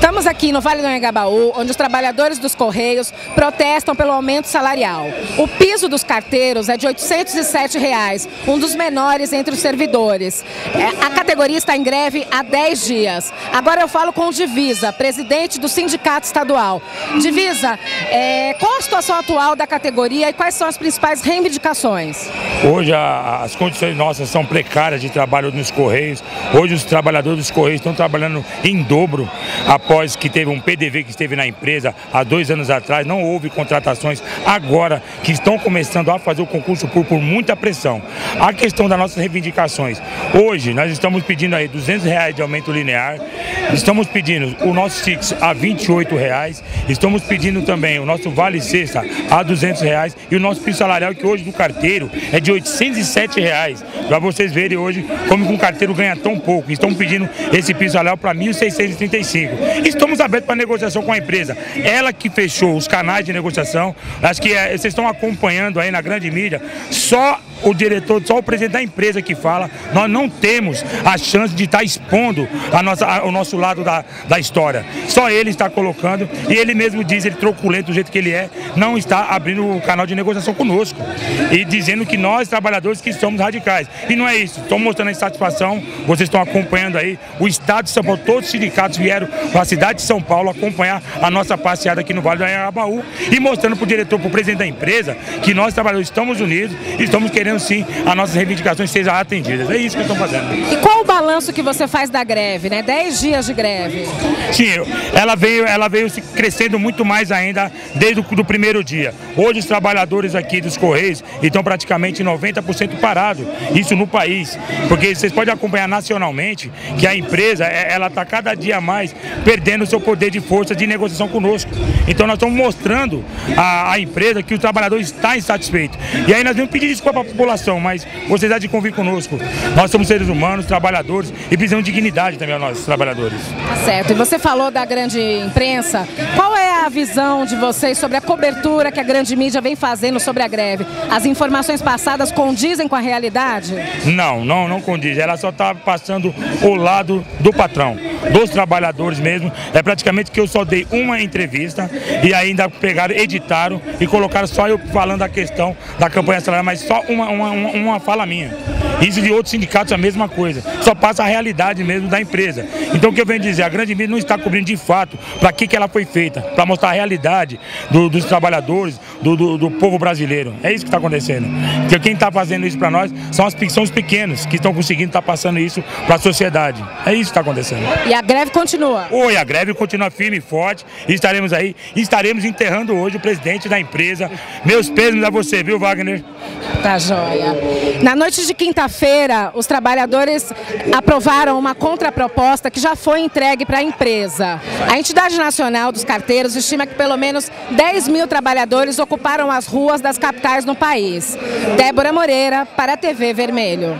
Estamos aqui no Vale do Anhangabaú, onde os trabalhadores dos Correios protestam pelo aumento salarial. O piso dos carteiros é de 807 reais, um dos menores entre os servidores. É, a categoria está em greve há 10 dias. Agora eu falo com o Divisa, presidente do Sindicato Estadual. Divisa, é, qual a situação atual da categoria e quais são as principais reivindicações? Hoje a, as condições nossas são precárias de trabalho nos Correios. Hoje os trabalhadores dos Correios estão trabalhando em dobro após que teve um PDV que esteve na empresa há dois anos atrás. Não houve contratações agora que estão começando a fazer o concurso por, por muita pressão. A questão das nossas reivindicações. Hoje nós estamos pedindo aí 200 reais de aumento linear. Estamos pedindo o nosso fixo a 28 reais. Estamos pedindo também o nosso vale sexta a 200 reais e o nosso piso salarial que hoje do carteiro é de 807 reais. Para vocês verem hoje como um carteiro ganha tão pouco. Estão pedindo esse piso salarial para 1.635. Estamos abertos para negociação com a empresa. Ela que fechou os canais de negociação. Acho que é, vocês estão acompanhando aí na grande mídia. Só o diretor, só o presidente da empresa que fala, nós não temos a chance de estar expondo a nossa, a, o nosso lado da, da história. Só ele está colocando e ele mesmo diz, ele truculento do jeito que ele é, não está abrindo o canal de negociação conosco e dizendo que nós, trabalhadores, que somos radicais. E não é isso, estão mostrando a insatisfação, vocês estão acompanhando aí, o Estado de São Paulo, todos os sindicatos vieram para a cidade de São Paulo acompanhar a nossa passeada aqui no Vale do Anhangabaú e mostrando para o diretor, para o presidente da empresa, que nós, trabalhadores, estamos unidos e estamos querendo sim as nossas reivindicações sejam atendidas. É isso que estão fazendo. E qual o balanço que você faz da greve, né? Dez dias de greve. Sim, ela veio, ela veio crescendo muito mais ainda desde o do primeiro dia. Hoje os trabalhadores aqui dos Correios estão praticamente 90% parados, isso no país. Porque vocês podem acompanhar nacionalmente que a empresa, é, ela está cada dia mais perdendo o seu poder de força de negociação conosco. Então nós estamos mostrando à, empresa que o trabalhador está insatisfeito. E aí nós vamos pedir desculpa para população, mas vocês há de convir conosco. Nós somos seres humanos, trabalhadores e precisamos de dignidade também aos nossos trabalhadores. Tá certo. E você falou da grande imprensa. Qual é a visão de vocês sobre a cobertura que a grande mídia vem fazendo sobre a greve? As informações passadas condizem com a realidade? Não, não, não condiz. Ela só está passando o lado do patrão, dos trabalhadores mesmo. É praticamente que eu só dei uma entrevista e ainda pegaram, editaram e colocaram só eu falando a questão da campanha salarial, mas só uma, uma, uma fala minha. Isso de outros sindicatos é a mesma coisa. Só passa a realidade mesmo da empresa. Então o que eu venho dizer, a grande mídia não está cobrindo de fato para que, que ela foi feita, para mostrar a realidade do, dos trabalhadores, do, do, do, povo brasileiro. É isso que está acontecendo. Porque quem está fazendo isso para nós são, as, são os pequenos que estão conseguindo estar tá passando isso para a sociedade. É isso que está acontecendo. E a greve continua? Oi, a greve continua firme e forte. E estaremos aí, e estaremos enterrando hoje o presidente da empresa. Meus pêsames a você, viu, Wagner? Tá joia. Na noite de quinta-feira, os trabalhadores aprovaram uma contraproposta que já foi entregue para a empresa. A entidade nacional dos carteiros estima que pelo menos 10 mil trabalhadores ocuparam as ruas das capitais no país. Débora Moreira, para a TV Vermelho.